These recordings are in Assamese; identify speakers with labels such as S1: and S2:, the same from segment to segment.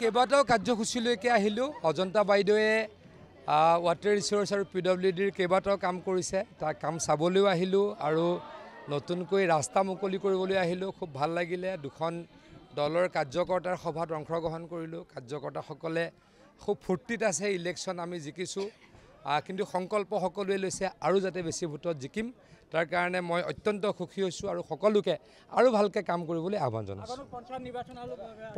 S1: কেইবাটাও কাৰ্যসূচীলৈকে আহিলোঁ। অজন্তা বাইদেৱে ৱাটাৰ ৰিচোৰ্চ আৰু পি ডব্লিউ ডিৰ কেইবাটাও কাম কৰিছে। তাৰ কাম চাবলৈও আহিলোঁ আৰু নতুনকৈ ৰাস্তা মুকলি কৰিবলৈ আহিলোঁ। খুব ভাল লাগিলে। দুখন দলৰ কাৰ্যকৰ্তাৰ সভাত অংশগ্ৰহণ কৰিলোঁ। কাৰ্যকৰ্তাসকলে খুব ফূৰ্তিত আছে ইলেকশ্যন আমি জিকিছোঁ। কিন্তু সংকল্প সকলোৱে লৈছে আৰু যাতে বেছি ভোটত জিকিম। তাৰ কাৰণে মই অত্যন্ত সুখী হৈছোঁ আৰু সকলোকে আৰু ভালকৈ কাম কৰিবলৈ আহ্বান জনাইছোঁ।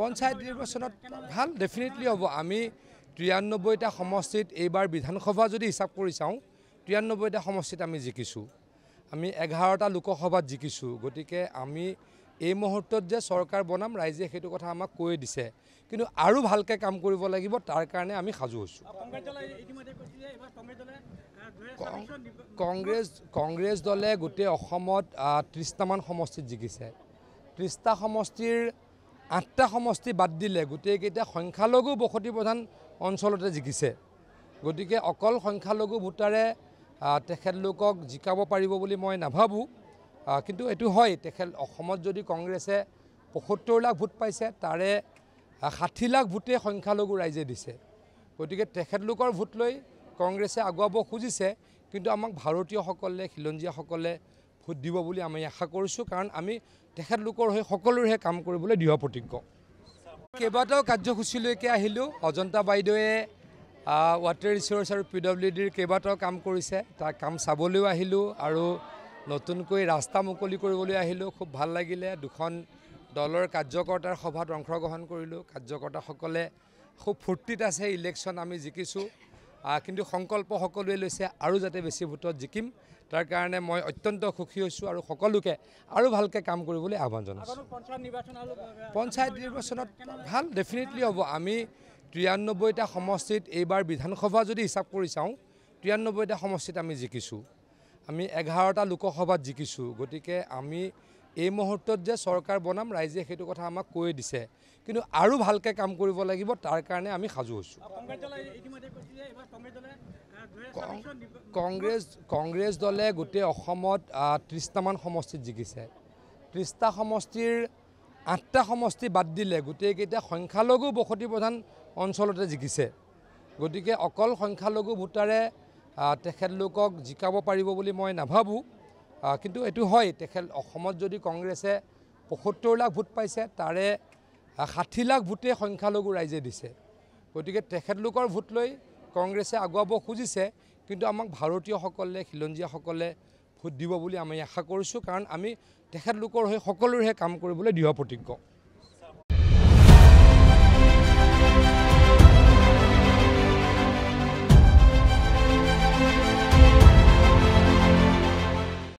S2: পঞ্চায়ত
S1: নিৰ্বাচনত ভাল ডেফিনেটলি হ'ব। আমি তিৰান্নব্বৈটা সমষ্টিত এইবাৰ বিধানসভা যদি হিচাপ কৰি চাওঁ তিৰান্নব্বৈটা সমষ্টিত আমি জিকিছোঁ। আমি এঘাৰটা লোকসভাত জিকিছোঁ। গতিকে আমি এই মুহূৰ্তত যে চৰকাৰ বনাম ৰাইজে সেইটো কথা আমাক কৈ দিছে। কিন্তু আৰু ভালকৈ কাম কৰিব লাগিব তাৰ কাৰণে আমি সাজু হৈছোঁ।
S2: কংগ্ৰেছ কংগ্ৰেছ দলে
S1: গোটেই অসমত ত্ৰিছটামান সমষ্টিত জিকিছে। ত্ৰিছটা সমষ্টিৰ আঠটা সমষ্টি বাদ দিলে গোটেইকেইটা সংখ্যালঘু বসতি প্ৰধান অঞ্চলতে জিকিছে। গতিকে অকল সংখ্যালঘু ভোটাৰে তেখেতলোকক জিকাব পাৰিব বুলি মই নাভাবোঁ কিন্তু এইটো হয় তেখেত অসমত যদি কংগ্ৰেছে পঁসত্তৰ লাখ ভোট পাইছে তাৰে ষাঠি লাখ ভোটেই সংখ্যালঘু ৰাইজে দিছে। গতিকে তেখেতলোকৰ ভোট লৈ কংগ্ৰেছে আগুৱাব খুজিছে কিন্তু আমাক ভাৰতীয়সকলে খিলঞ্জীয়াসকলে ভোট দিব বুলি আমি আশা কৰিছোঁ কাৰণ আমি তেখেতলোকৰ হৈ সকলোৰেহে কাম কৰিবলৈ দৃঢ় প্ৰতিজ্ঞ। কেইবাটাও কাৰ্যসূচীলৈকে আহিলোঁ। অজন্তা বাইদেৱে ৱাটাৰ ৰিচোৰ্চ আৰু পি ডব্লিউ ডিৰ কেইবাটাও কাম কৰিছে। তাৰ কাম চাবলৈও আহিলোঁ আৰু নতুনকৈ ৰাস্তা মুকলি কৰিবলৈ আহিলোঁ। খুব ভাল লাগিলে। দুখন দলৰ কাৰ্যকৰ্তাৰ সভাত অংশগ্ৰহণ কৰিলোঁ। কাৰ্যকৰ্তাসকলে খুব ফূৰ্তিত আছে। ইলেকশ্যন আমি জিকিছোঁ। কিন্তু সংকল্প সকলোৱে লৈছে আৰু যাতে বেছি ভোটত জিকিম। তাৰ কাৰণে মই অত্যন্ত সুখী হৈছোঁ আৰু সকলোকে আৰু ভালকৈ কাম কৰিবলৈ আহ্বান জনাইছোঁ।
S2: পঞ্চায়ত
S1: নিৰ্বাচনত ভাল ডেফিনেটলি হ'ব। আমি তিৰান্নব্বৈটা সমষ্টিত এইবাৰ বিধানসভা যদি হিচাপ কৰি চাওঁ তিৰান্নব্বৈটা সমষ্টিত আমি জিকিছোঁ। আমি এঘাৰটা লোকসভাত জিকিছোঁ। গতিকে আমি এই মুহূৰ্তত যে চৰকাৰ বনাম ৰাইজে সেইটো কথা আমাক কৈ দিছে। কিন্তু আৰু ভালকৈ কাম কৰিব লাগিব তাৰ কাৰণে আমি সাজু হৈছোঁ।
S2: কংগ্ৰেছ কংগ্ৰেছ দলে
S1: গোটেই অসমত ত্ৰিছটামান সমষ্টিত জিকিছে। ত্ৰিছটা সমষ্টিৰ আঠটা সমষ্টি বাদ দিলে গোটেইকেইটা সংখ্যালঘু বসতি প্ৰধান অঞ্চলতে জিকিছে। গতিকে অকল সংখ্যালঘু ভোটাৰে তেখেতলোকক জিকাব পাৰিব বুলি মই নাভাবোঁ। কিন্তু এইটো হয় তেখেত অসমত যদি কংগ্ৰেছে পঁসত্তৰ লাখ ভোট পাইছে তাৰে ষাঠি লাখ ভোটেই সংখ্যালঘু ৰাইজে দিছে। গতিকে তেখেতলোকৰ ভোট লৈ কংগ্ৰেছে আগুৱাব খুজিছে কিন্তু আমাক ভাৰতীয়সকলে খিলঞ্জীয়াসকলে ভোট দিব বুলি আমি আশা কৰিছোঁ কাৰণ আমি তেখেতলোকৰ হৈ সকলোৰেহে কাম কৰিবলৈ দৃঢ় প্ৰতিজ্ঞ।